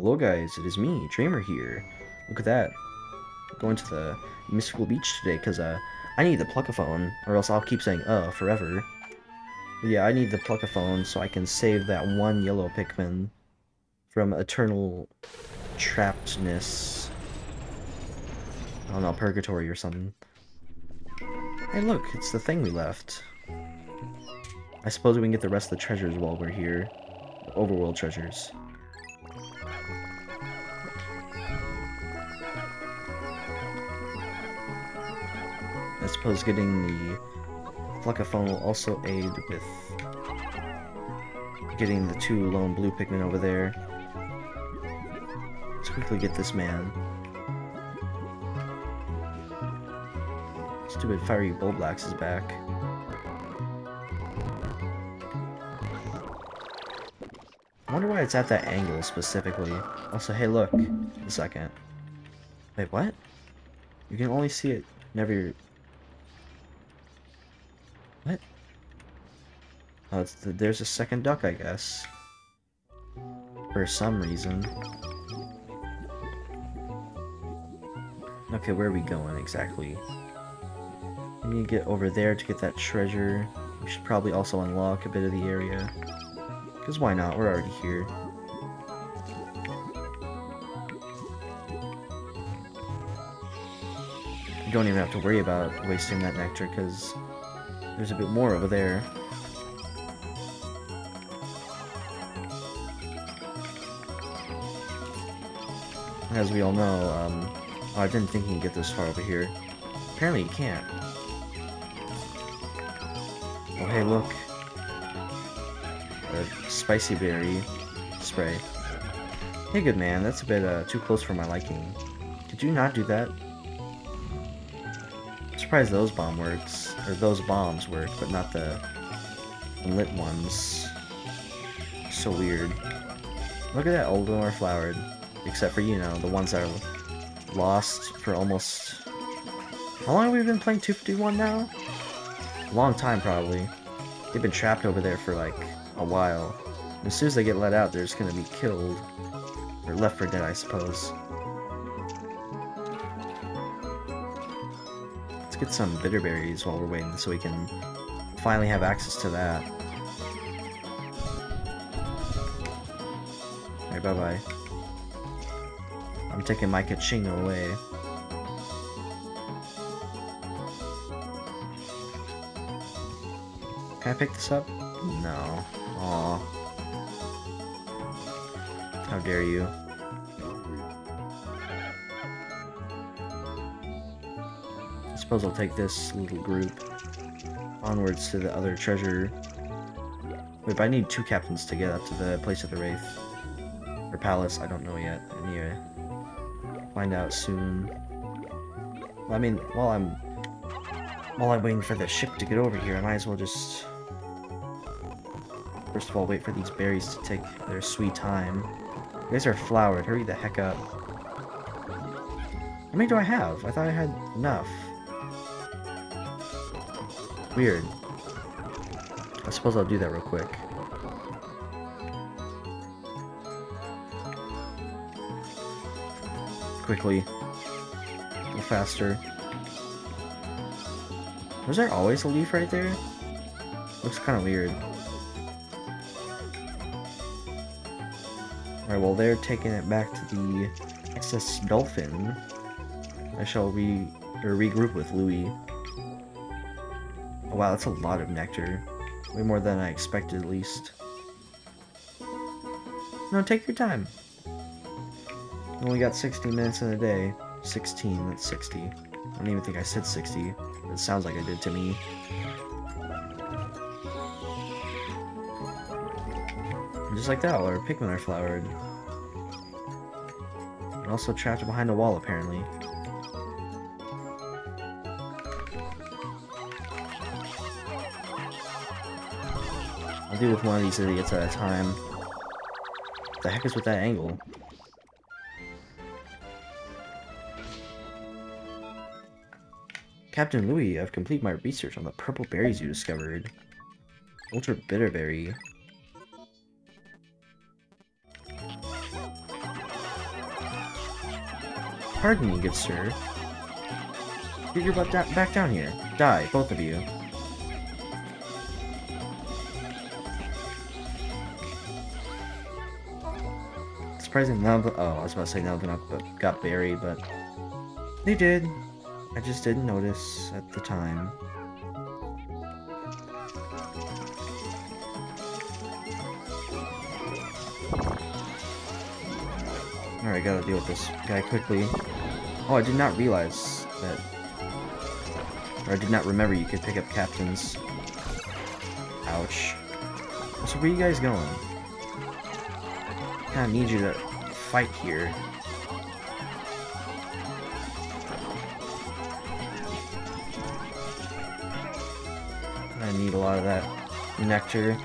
Hello guys, it is me, Dreamer here. Look at that. going to the mystical beach today because uh, I need the Pluckaphone, or else I'll keep saying uh forever. But yeah, I need the Pluckaphone so I can save that one yellow Pikmin from eternal trappedness. I don't know, purgatory or something. Hey look, it's the thing we left. I suppose we can get the rest of the treasures while we're here. Overworld treasures. Suppose getting the Pluckaphone will also aid with getting the two lone blue Pikmin over there. Let's quickly get this man. Stupid fiery Bulblax is back. I wonder why it's at that angle specifically. Also, hey look, a second. Wait, what? You can only see it whenever What? Oh, the, there's a second duck, I guess. For some reason. Okay, where are we going exactly? We need to get over there to get that treasure. We should probably also unlock a bit of the area. Because why not? We're already here. You don't even have to worry about wasting that nectar because there's a bit more over there. As we all know, um, oh, I didn't think you could get this far over here. Apparently you can't. Oh hey look. A spicy berry spray. Hey good man, that's a bit uh, too close for my liking. Did you not do that? Surprised those bomb works, or those bombs work, but not the lit ones. So weird. Look at that Oldemort flowered. Except for, you know, the ones that are lost for almost... How long have we been playing 251 now? A long time, probably. They've been trapped over there for, like, a while. And as soon as they get let out, they're just gonna be killed. Or left for dead, I suppose. Get some bitterberries while we're waiting so we can finally have access to that. Alright, bye-bye. I'm taking my Kaching away. Can I pick this up? No. Aw. How dare you. Suppose I'll take this little group onwards to the other treasure. Wait, but I need two captains to get up to the place of the Wraith. Or palace, I don't know yet. To find out soon. I mean, while I'm while I'm waiting for the ship to get over here, I might as well just first of all wait for these berries to take their sweet time. You guys are flowered, hurry the heck up. How many do I have? I thought I had enough. Weird. I suppose I'll do that real quick. Quickly. Faster. Was there always a leaf right there? Looks kind of weird. Alright, well they're taking it back to the SS Dolphin. I shall re or regroup with Louie. Wow, that's a lot of nectar. Way more than I expected at least. No, take your time. You only got 60 minutes in a day. 16, that's 60. I don't even think I said 60. It sounds like I did to me. Just like that, our Pikmin are flowered. And also trapped behind a wall, apparently. I'll deal with one of these idiots at a time. The heck is with that angle? Captain Louie, I've completed my research on the purple berries you discovered. Ultra Bitterberry. Pardon me, good sir. Get your butt da back down here. Die, both of you. Surprising none of oh, I was about to say none of them got- got buried, but they did. I just didn't notice at the time. Alright, gotta deal with this guy quickly. Oh, I did not realize that... Or I did not remember you could pick up captains. Ouch. So where are you guys going? Kinda need you to fight here. I need a lot of that nectar.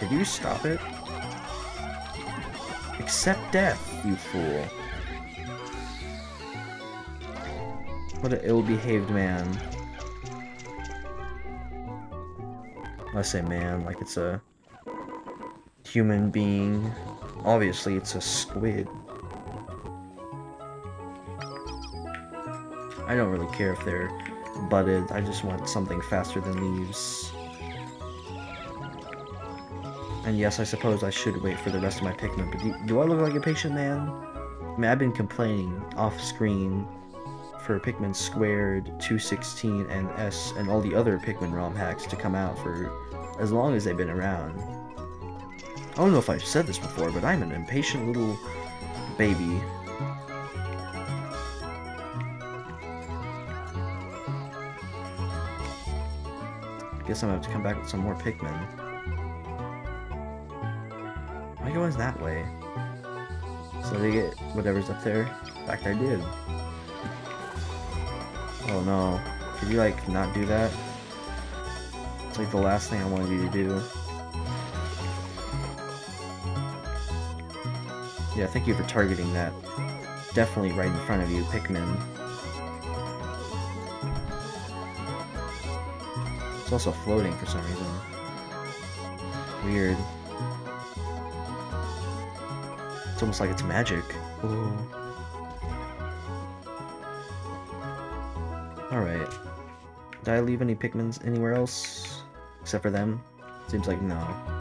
Did you stop it? Accept death, you fool. What an ill-behaved man. I say man, like it's a human being. Obviously, it's a squid. I don't really care if they're butted, I just want something faster than leaves. And yes, I suppose I should wait for the rest of my Pikmin, but do, do I look like a patient man? I mean, I've been complaining off-screen for Pikmin Squared, 216, and S, and all the other Pikmin ROM hacks to come out for as long as they've been around. I don't know if I've said this before, but I'm an impatient little baby. Guess I'm gonna have to come back with some more Pikmin. I going that way? So they get whatever's up there. In fact, I did. Oh no. Could you, like, not do that? It's like the last thing I wanted you to do. Yeah, thank you for targeting that. Definitely right in front of you, Pikmin. It's also floating for some reason. Weird. It's almost like it's magic. Ooh. Alright. Did I leave any Pikmins anywhere else? Except for them? Seems like no.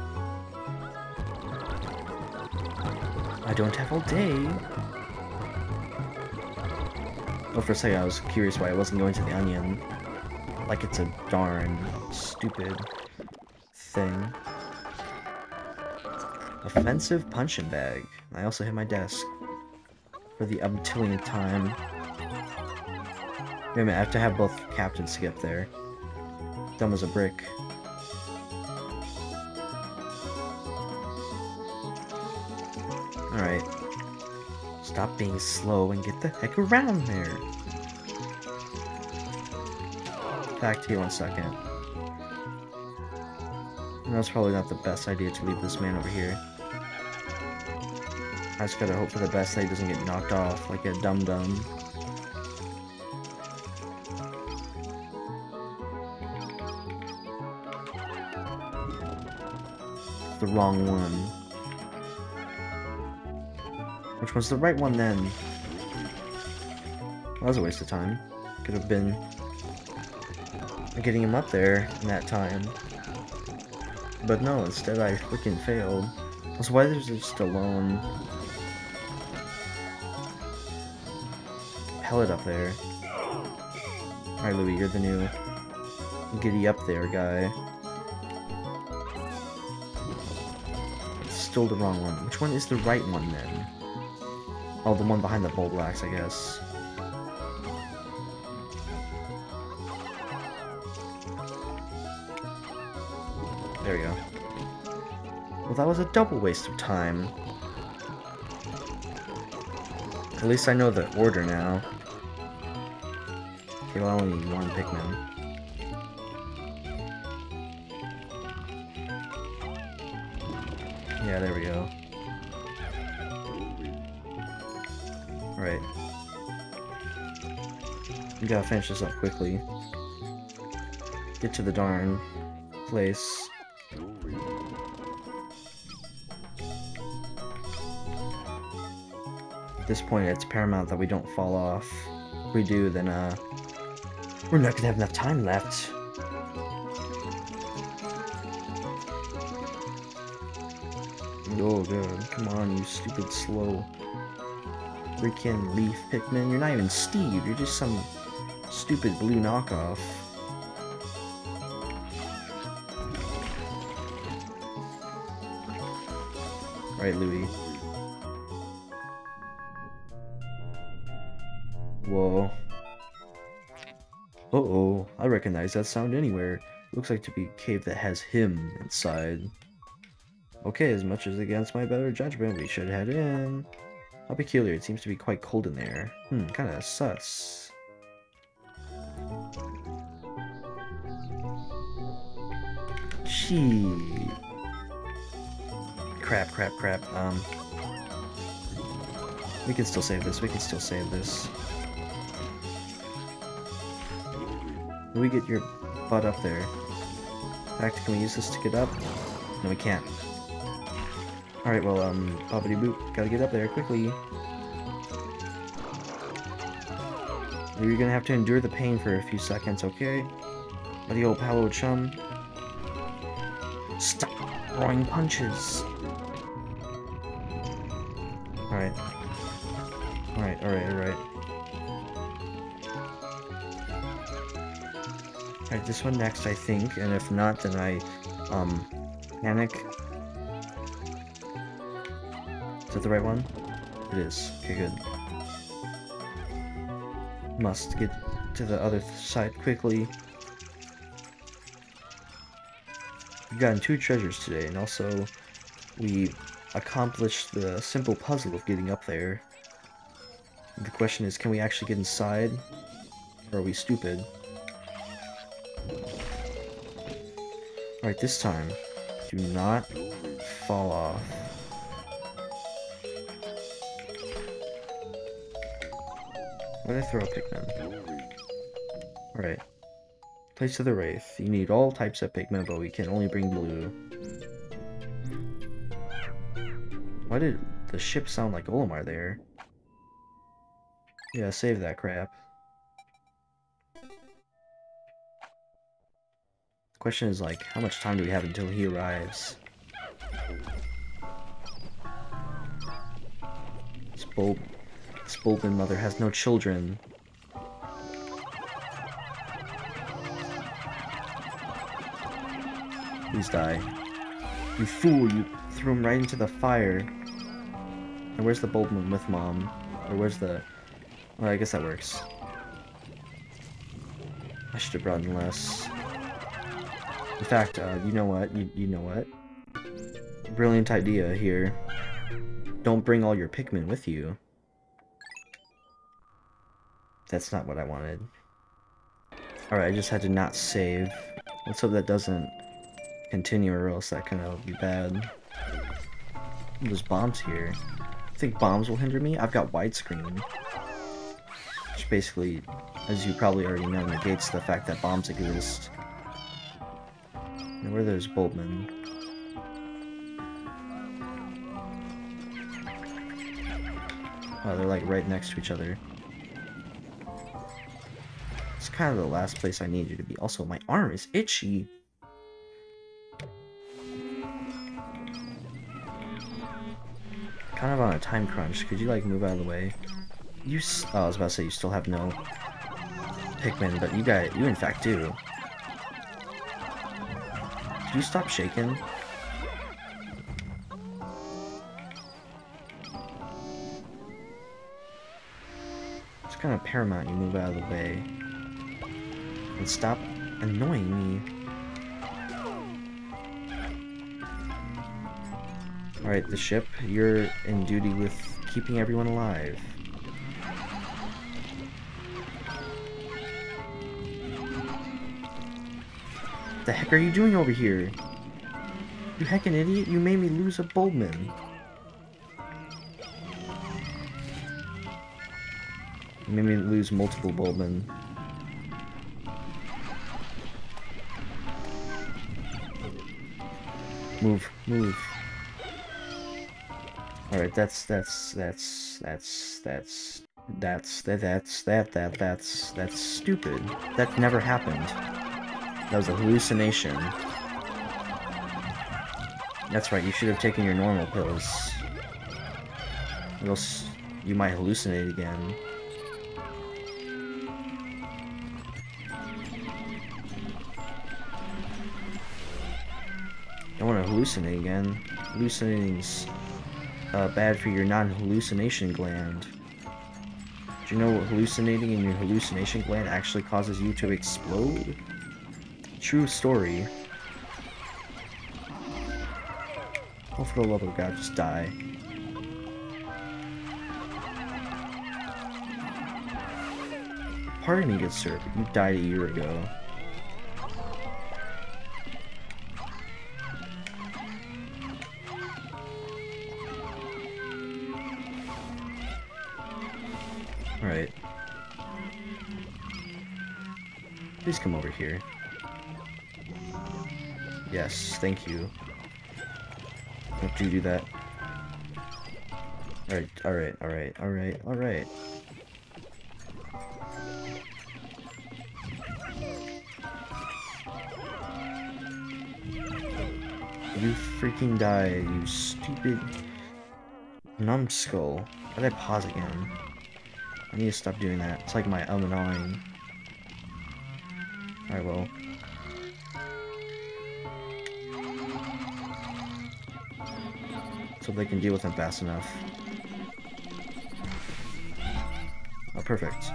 I don't have all day. Oh, for a second I was curious why I wasn't going to the onion. Like it's a darn stupid thing. Offensive punching bag. I also hit my desk. For the umptillionth time. Wait a minute, I have to have both captains to get there. Dumb as a brick. Alright. Stop being slow and get the heck around there. Back to you one second. That's probably not the best idea to leave this man over here. I just gotta hope for the best that he doesn't get knocked off like a dum-dum. The wrong one. Was the right one then? That was a waste of time. Could have been getting him up there in that time. But no, instead I freaking failed. So why there's just a lone pellet up there? Alright, Louie, you're the new giddy up there guy. It's still the wrong one. Which one is the right one then? Oh, the one behind the Bulblax, I guess. There we go. Well, that was a double waste of time. At least I know the order now. Okay, well, I only need one Pikmin. Yeah, there we go. We gotta finish this up quickly. Get to the darn place. At this point, it's paramount that we don't fall off. If we do, then uh, we're not gonna have enough time left. Oh god, come on, you stupid slow freaking leaf Pikmin. You're not even Steve, you're just some stupid blue knockoff. Right, Louie. Whoa. Uh-oh, I recognize that sound anywhere. Looks like to be a cave that has him inside. Okay, as much as against my better judgment, we should head in. How peculiar, it seems to be quite cold in there. Hmm, kinda sus. Gee. Crap, crap, crap. Um, we can still save this, we can still save this. we get your butt up there? In fact, can we use this to get up? No, we can't. Alright, well, um, bobbity boop, gotta get up there quickly. You're gonna have to endure the pain for a few seconds, okay? Buddy old palo chum. Stop throwing punches! Alright. Alright, alright, alright. Alright, this one next, I think, and if not, then I, um, panic Is that the right one? It is. Okay, good. Must get to the other side quickly. We've gotten two treasures today, and also we accomplished the simple puzzle of getting up there. The question is, can we actually get inside? Or are we stupid? Alright, this time, do not fall off. Did I throw a Pikmin? Alright. Place of the Wraith. You need all types of Pikmin, but we can only bring blue. Why did the ship sound like Olimar there? Yeah, save that crap. The question is like, how much time do we have until he arrives? This Bulbmin mother has no children. Please die. You fool, you threw him right into the fire. And where's the Bulbmin with mom? Or where's the... Well, I guess that works. I should have brought in less. In fact, uh, you know what? You, you know what? Brilliant idea here. Don't bring all your Pikmin with you. That's not what I wanted. Alright, I just had to not save. Let's hope that doesn't continue or else that kind of be bad. There's bombs here. I think bombs will hinder me? I've got widescreen. Which basically, as you probably already know, negates the fact that bombs exist. And where there's Bulbmin. Oh, they're like right next to each other It's kind of the last place I need you to be. Also, my arm is itchy. Kind of on a time crunch. Could you, like, move out of the way? You oh, I was about to say you still have no Pikmin, but you got you in fact do. Could you stop shaking? It's kind of paramount you move out of the way and stop annoying me. Alright, the ship, you're in duty with keeping everyone alive. What the heck are you doing over here? You heckin' idiot, you made me lose a Bulbmin. You made me lose multiple Bulbmin. Move, move. Alright, that's that's that's that's that's that's that that's that that that's that's stupid. That never happened. That was a hallucination. That's right, you should have taken your normal pills. Else you might hallucinate again. Don't want to hallucinate again. Hallucinating's uh, bad for your non-hallucination gland. Do you know what hallucinating in your hallucination gland actually causes you to explode? True story. Oh, for the love of God, just die. Pardon me, good sir, but you died a year ago. Alright. Please come over here. Yes, thank you. Don't you do that. Alright, alright, alright, alright, alright. You freaking die, you stupid numbskull. Why did I pause again? I need to stop doing that. It's like my um and ahhing. I will. So they can deal with him fast enough. Oh, perfect.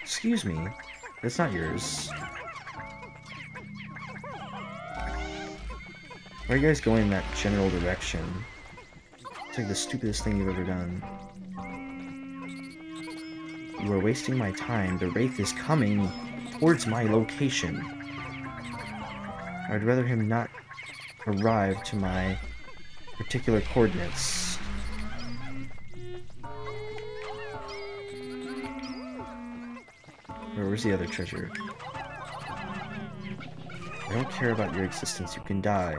Excuse me. It's not yours. Why are you guys going in that general direction? It's like the stupidest thing you've ever done. You are wasting my time. The Wraith is coming towards my location. I'd rather him not arrive to my particular coordinates. Or where's the other treasure? I don't care about your existence, you can die.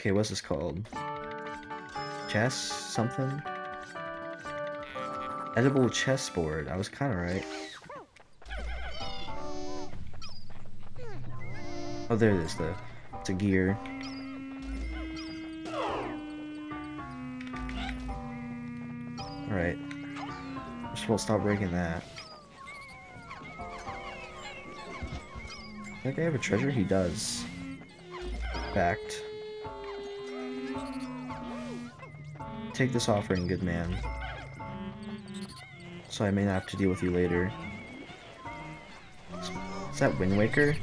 Okay, what's this called? Chess? Something? Edible chessboard. I was kinda right. Oh, there it is, the, it's a gear. Alright. Just won't stop breaking that. Think I have a treasure? He does. Fact. Take this offering, good man. So I may not have to deal with you later. Is that Wind Waker?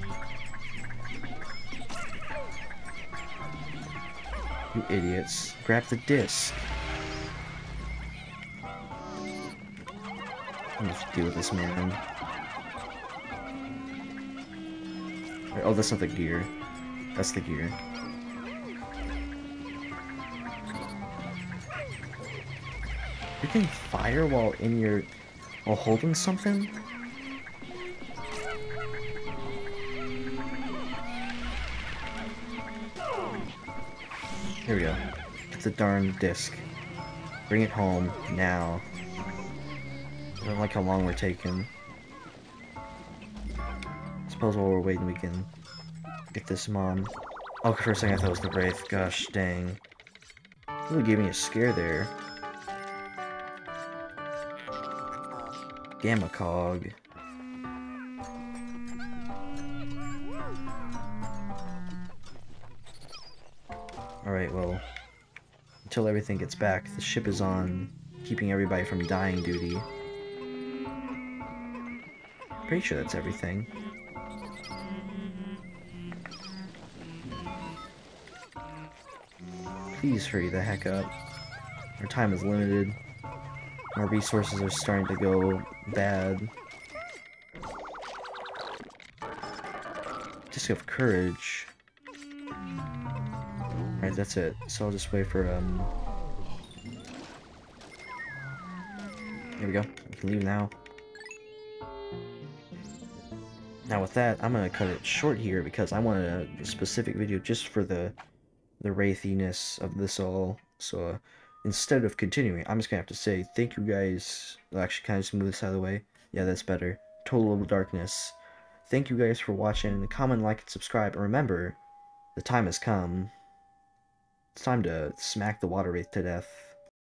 You idiots. Grab the disc. I'm to deal with this man. Oh, that's not the gear. That's the gear. You fire while in your... while holding something? Here we go. Get the darn disc. Bring it home, now. I don't like how long we're taking. Suppose while we're waiting we can get this mom. Oh, a second I thought it was the Wraith. Gosh dang. Really gave me a scare there. Gamma Cog. Alright, well, until everything gets back, the ship is on, keeping everybody from dying duty. Pretty sure that's everything. Please hurry the heck up. Our time is limited. Our resources are starting to go bad. Disc of Courage. Alright, that's it. So I'll just wait for, um... Here we go. We can leave now. Now with that, I'm gonna cut it short here because I wanted a specific video just for the the wraithiness of this all. So uh, instead of continuing, I'm just gonna have to say thank you guys. Actually kind of smooth this out of the way. Yeah, that's better. Total darkness. Thank you guys for watching. Comment, like, and subscribe. And remember, the time has come. It's time to smack the water wraith to death.